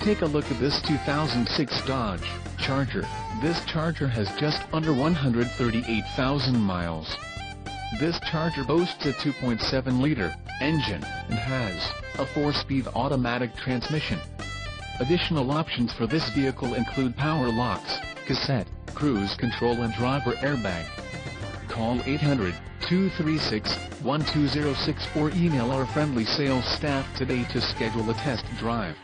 Take a look at this 2006 Dodge Charger. This Charger has just under 138,000 miles. This Charger boasts a 2.7-liter engine and has a 4-speed automatic transmission. Additional options for this vehicle include power locks, cassette, cruise control and driver airbag. Call 800-236-1206 or email our friendly sales staff today to schedule a test drive.